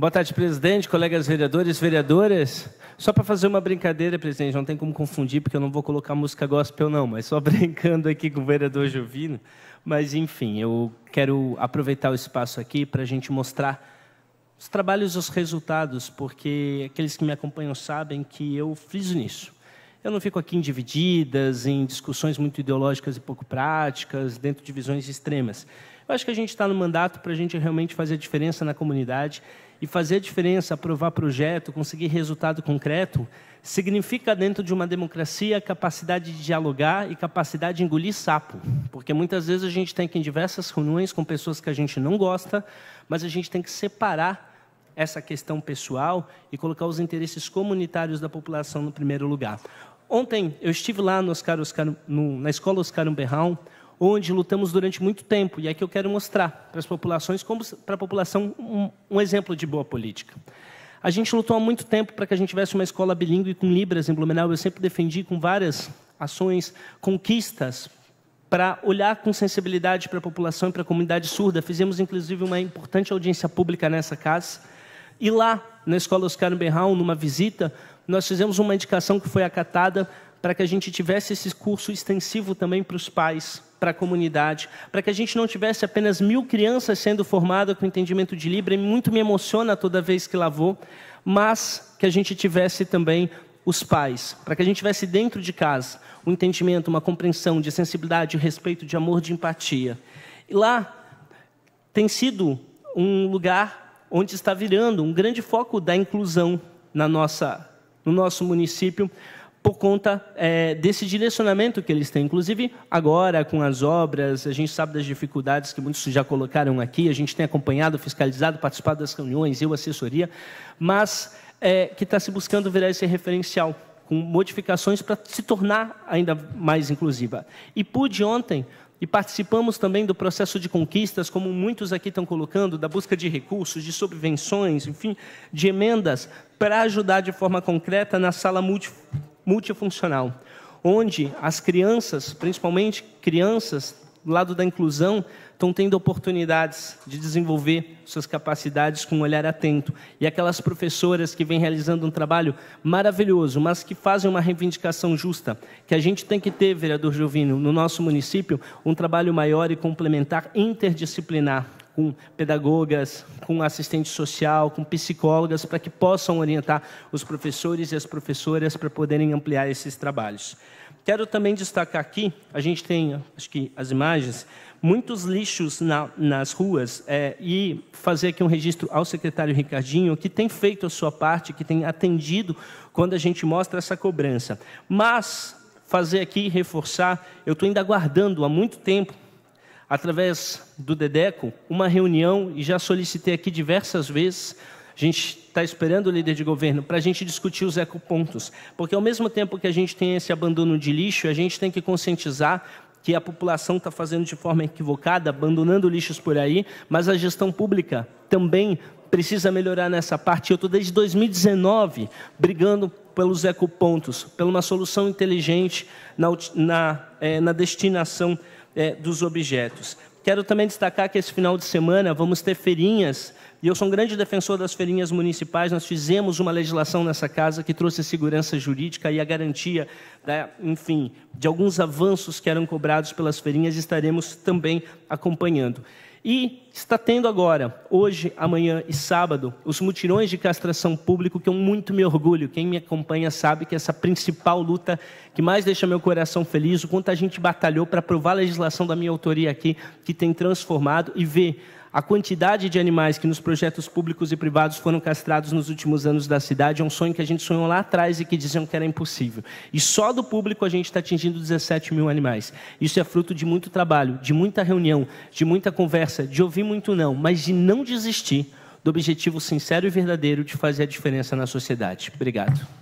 Boa tarde, presidente, colegas vereadores, vereadoras. Só para fazer uma brincadeira, presidente, não tem como confundir, porque eu não vou colocar música gospel, não, mas só brincando aqui com o vereador Jovino. Mas, enfim, eu quero aproveitar o espaço aqui para a gente mostrar os trabalhos e os resultados, porque aqueles que me acompanham sabem que eu friso nisso. Eu não fico aqui em divididas, em discussões muito ideológicas e pouco práticas, dentro de visões extremas. Eu acho que a gente está no mandato para a gente realmente fazer a diferença na comunidade e fazer a diferença, aprovar projeto, conseguir resultado concreto, significa dentro de uma democracia capacidade de dialogar e capacidade de engolir sapo, porque muitas vezes a gente tem que ir em diversas reuniões com pessoas que a gente não gosta, mas a gente tem que separar essa questão pessoal e colocar os interesses comunitários da população no primeiro lugar. Ontem eu estive lá Oscar, Oscar, no, na escola Oscar Umberraum, onde lutamos durante muito tempo, e aqui eu quero mostrar para as populações, como para a população, um, um exemplo de boa política. A gente lutou há muito tempo para que a gente tivesse uma escola bilíngue com Libras em Blumenau. Eu sempre defendi com várias ações, conquistas, para olhar com sensibilidade para a população e para a comunidade surda. Fizemos, inclusive, uma importante audiência pública nessa casa. E lá, na Escola Oscar Berraum, numa visita, nós fizemos uma indicação que foi acatada para que a gente tivesse esse curso extensivo também para os pais, para a comunidade, para que a gente não tivesse apenas mil crianças sendo formadas com entendimento de Libra, e muito me emociona toda vez que lá vou, mas que a gente tivesse também os pais, para que a gente tivesse dentro de casa um entendimento, uma compreensão de sensibilidade, de respeito, de amor, de empatia. E lá tem sido um lugar onde está virando um grande foco da inclusão na nossa, no nosso município, por conta é, desse direcionamento que eles têm. Inclusive, agora, com as obras, a gente sabe das dificuldades que muitos já colocaram aqui, a gente tem acompanhado, fiscalizado, participado das reuniões, eu, assessoria, mas é, que está se buscando virar esse referencial, com modificações para se tornar ainda mais inclusiva. E pude ontem e participamos também do processo de conquistas, como muitos aqui estão colocando, da busca de recursos, de subvenções, enfim, de emendas, para ajudar de forma concreta na sala multifuncional, onde as crianças, principalmente crianças do lado da inclusão, estão tendo oportunidades de desenvolver suas capacidades com um olhar atento. E aquelas professoras que vêm realizando um trabalho maravilhoso, mas que fazem uma reivindicação justa, que a gente tem que ter, vereador Jovino, no nosso município, um trabalho maior e complementar interdisciplinar com pedagogas, com assistente social, com psicólogas, para que possam orientar os professores e as professoras para poderem ampliar esses trabalhos. Quero também destacar aqui, a gente tem, acho que as imagens, muitos lixos na, nas ruas é, e fazer aqui um registro ao secretário Ricardinho, que tem feito a sua parte, que tem atendido quando a gente mostra essa cobrança. Mas fazer aqui, reforçar, eu estou ainda aguardando há muito tempo, através do DEDECO, uma reunião, e já solicitei aqui diversas vezes, a gente está esperando o líder de governo para a gente discutir os ecopontos. Porque ao mesmo tempo que a gente tem esse abandono de lixo, a gente tem que conscientizar que a população está fazendo de forma equivocada, abandonando lixos por aí, mas a gestão pública também precisa melhorar nessa parte. Eu estou desde 2019 brigando pelos ecopontos, pela uma solução inteligente na, na, é, na destinação é, dos objetos. Quero também destacar que esse final de semana vamos ter feirinhas e eu sou um grande defensor das feirinhas municipais. Nós fizemos uma legislação nessa casa que trouxe a segurança jurídica e a garantia, né, enfim, de alguns avanços que eram cobrados pelas feirinhas. Estaremos também acompanhando. E está tendo agora, hoje, amanhã e sábado, os mutirões de castração público, que eu muito me orgulho. Quem me acompanha sabe que essa principal luta que mais deixa meu coração feliz, o quanto a gente batalhou para aprovar a legislação da minha autoria aqui, que tem transformado e ver a quantidade de animais que nos projetos públicos e privados foram castrados nos últimos anos da cidade é um sonho que a gente sonhou lá atrás e que diziam que era impossível. E só do público a gente está atingindo 17 mil animais. Isso é fruto de muito trabalho, de muita reunião, de muita conversa, de ouvir muito não, mas de não desistir do objetivo sincero e verdadeiro de fazer a diferença na sociedade. Obrigado.